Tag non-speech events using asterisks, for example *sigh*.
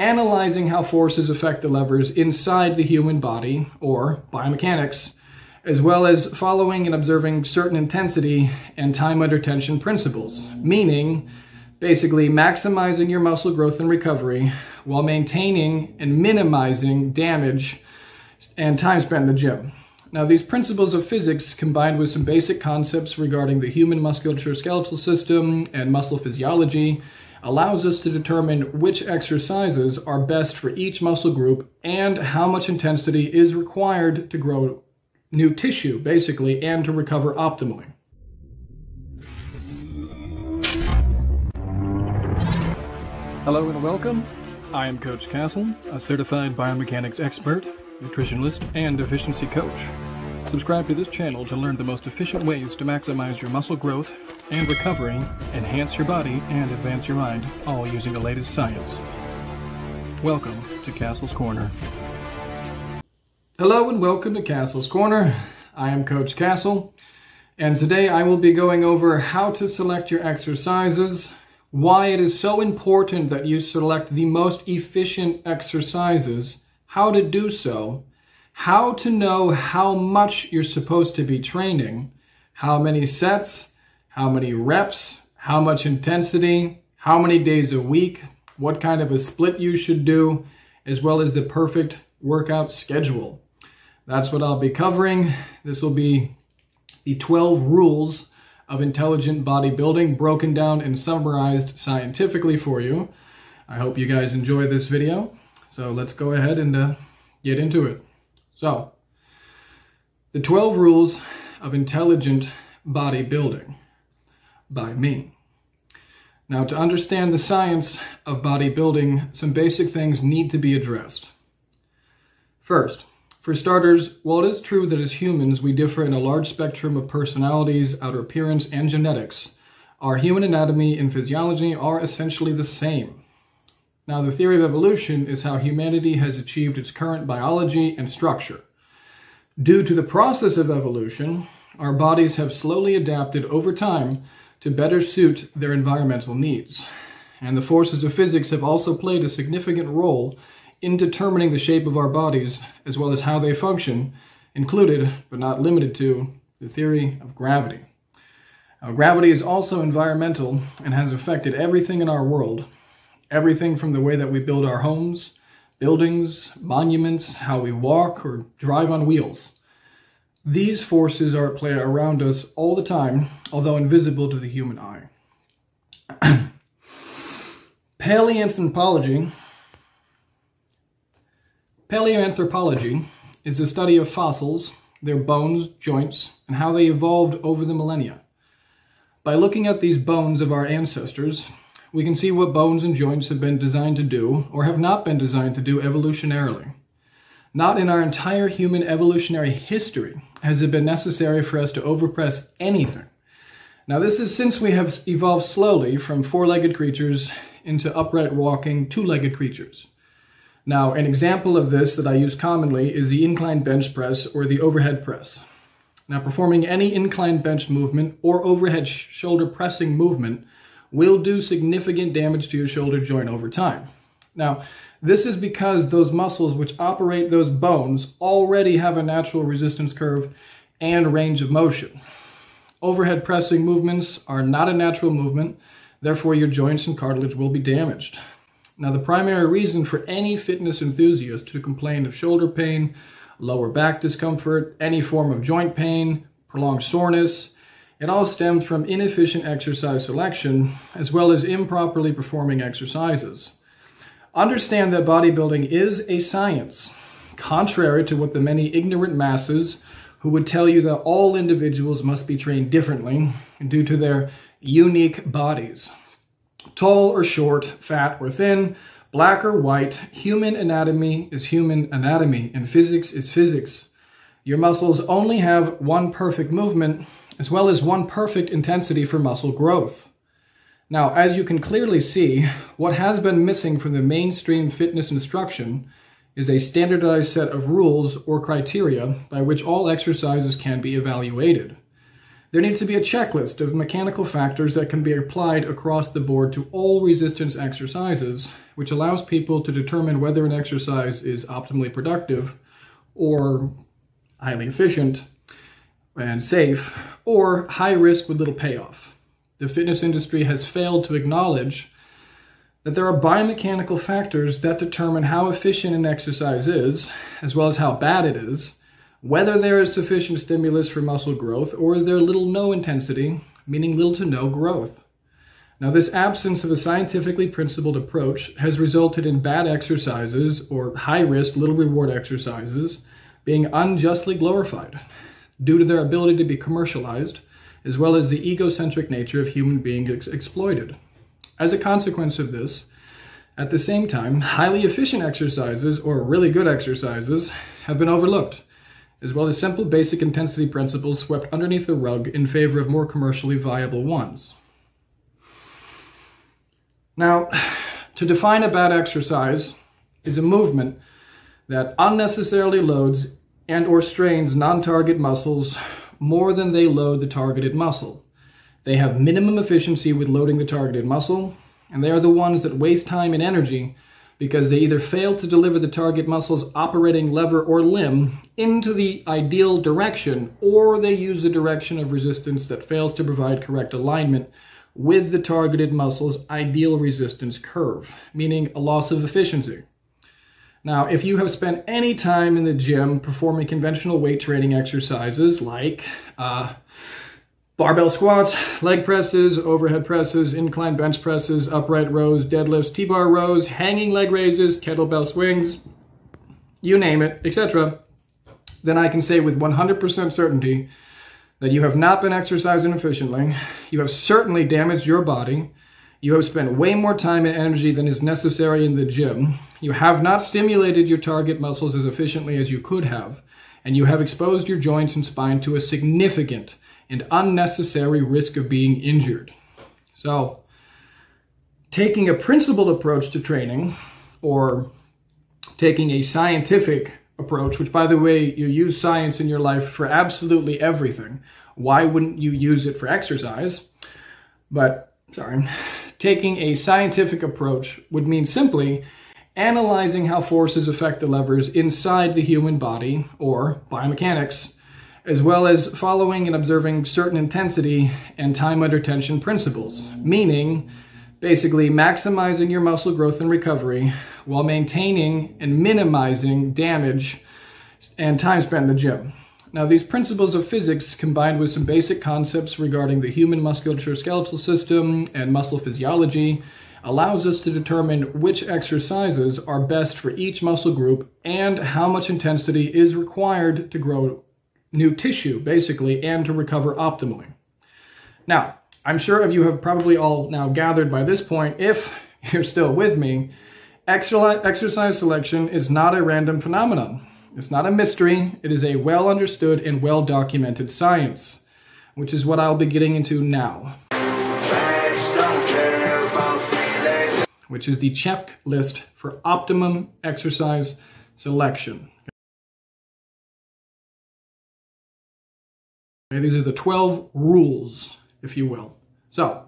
analyzing how forces affect the levers inside the human body, or biomechanics, as well as following and observing certain intensity and time under tension principles, meaning basically maximizing your muscle growth and recovery while maintaining and minimizing damage and time spent in the gym. Now, these principles of physics, combined with some basic concepts regarding the human muscular skeletal system and muscle physiology, allows us to determine which exercises are best for each muscle group and how much intensity is required to grow new tissue, basically, and to recover optimally. Hello and welcome. I am Coach Castle, a certified biomechanics expert, nutritionist, and efficiency coach. Subscribe to this channel to learn the most efficient ways to maximize your muscle growth and recovery, enhance your body, and advance your mind, all using the latest science. Welcome to Castle's Corner. Hello and welcome to Castle's Corner. I am Coach Castle, and today I will be going over how to select your exercises, why it is so important that you select the most efficient exercises, how to do so, how to know how much you're supposed to be training, how many sets, how many reps, how much intensity, how many days a week, what kind of a split you should do, as well as the perfect workout schedule. That's what I'll be covering. This will be the 12 rules of intelligent bodybuilding broken down and summarized scientifically for you. I hope you guys enjoy this video. So let's go ahead and uh, get into it. So, the 12 rules of intelligent bodybuilding by me. Now, to understand the science of bodybuilding, some basic things need to be addressed. First, for starters, while it is true that as humans we differ in a large spectrum of personalities, outer appearance, and genetics, our human anatomy and physiology are essentially the same. Now, the theory of evolution is how humanity has achieved its current biology and structure. Due to the process of evolution, our bodies have slowly adapted over time to better suit their environmental needs. And the forces of physics have also played a significant role in determining the shape of our bodies as well as how they function, included but not limited to the theory of gravity. Now, gravity is also environmental and has affected everything in our world, Everything from the way that we build our homes, buildings, monuments, how we walk or drive on wheels. These forces are at play around us all the time, although invisible to the human eye. *clears throat* Paleoanthropology Paleoanthropology is the study of fossils, their bones, joints, and how they evolved over the millennia. By looking at these bones of our ancestors, we can see what bones and joints have been designed to do or have not been designed to do evolutionarily. Not in our entire human evolutionary history has it been necessary for us to overpress anything. Now, this is since we have evolved slowly from four legged creatures into upright walking, two legged creatures. Now, an example of this that I use commonly is the incline bench press or the overhead press. Now, performing any incline bench movement or overhead sh shoulder pressing movement will do significant damage to your shoulder joint over time. Now, this is because those muscles which operate those bones already have a natural resistance curve and range of motion. Overhead pressing movements are not a natural movement, therefore your joints and cartilage will be damaged. Now, the primary reason for any fitness enthusiast to complain of shoulder pain, lower back discomfort, any form of joint pain, prolonged soreness, it all stems from inefficient exercise selection as well as improperly performing exercises. Understand that bodybuilding is a science, contrary to what the many ignorant masses who would tell you that all individuals must be trained differently due to their unique bodies. Tall or short, fat or thin, black or white, human anatomy is human anatomy and physics is physics. Your muscles only have one perfect movement as well as one perfect intensity for muscle growth. Now, as you can clearly see, what has been missing from the mainstream fitness instruction is a standardized set of rules or criteria by which all exercises can be evaluated. there needs to be a checklist of mechanical factors that can be applied across the board to all resistance exercises, which allows people to determine whether an exercise is optimally productive or highly efficient and safe, or high risk with little payoff. The fitness industry has failed to acknowledge that there are biomechanical factors that determine how efficient an exercise is, as well as how bad it is, whether there is sufficient stimulus for muscle growth, or is there little no intensity, meaning little to no growth. Now, this absence of a scientifically principled approach has resulted in bad exercises or high risk, little reward exercises being unjustly glorified due to their ability to be commercialized, as well as the egocentric nature of human beings ex- exploited. As a consequence of this, at the same time, highly efficient exercises or really good exercises have been overlooked, as well as simple basic intensity principles swept underneath the rug in favor of more commercially viable ones. Now, to define a bad exercise is a movement that unnecessarily loads and or strains non-target muscles more than they load the targeted muscle. They have minimum efficiency with loading the targeted muscle, and they are the ones that waste time and energy because they either fail to deliver the target muscle's operating lever or limb into the ideal direction, or they use the direction of resistance that fails to provide correct alignment with the targeted muscle's ideal resistance curve, meaning a loss of efficiency. Now, if you have spent any time in the gym performing conventional weight training exercises like uh, barbell squats, leg presses, overhead presses, incline bench presses, upright rows, deadlifts, T-bar rows, hanging leg raises, kettlebell swings, you name it, etc., then I can say with 100% certainty that you have not been exercising efficiently, you have certainly damaged your body, you have spent way more time and energy than is necessary in the gym. You have not stimulated your target muscles as efficiently as you could have. And you have exposed your joints and spine to a significant and unnecessary risk of being injured. So, taking a principled approach to training or taking a scientific approach, which by the way, you use science in your life for absolutely everything. Why wouldn't you use it for exercise? But, sorry, taking a scientific approach would mean simply analyzing how forces affect the levers inside the human body, or biomechanics, as well as following and observing certain intensity and time under tension principles, meaning basically maximizing your muscle growth and recovery while maintaining and minimizing damage and time spent in the gym. Now, these principles of physics, combined with some basic concepts regarding the human muscular skeletal system and muscle physiology, allows us to determine which exercises are best for each muscle group and how much intensity is required to grow new tissue, basically, and to recover optimally. Now, I'm sure of you have probably all now gathered by this point, if *laughs* you're still with me, exercise selection is not a random phenomenon. It's not a mystery, it is a well understood and well documented science, which is what I'll be getting into now. Which is the checklist for optimum exercise selection. Okay, these are the 12 rules, if you will. So,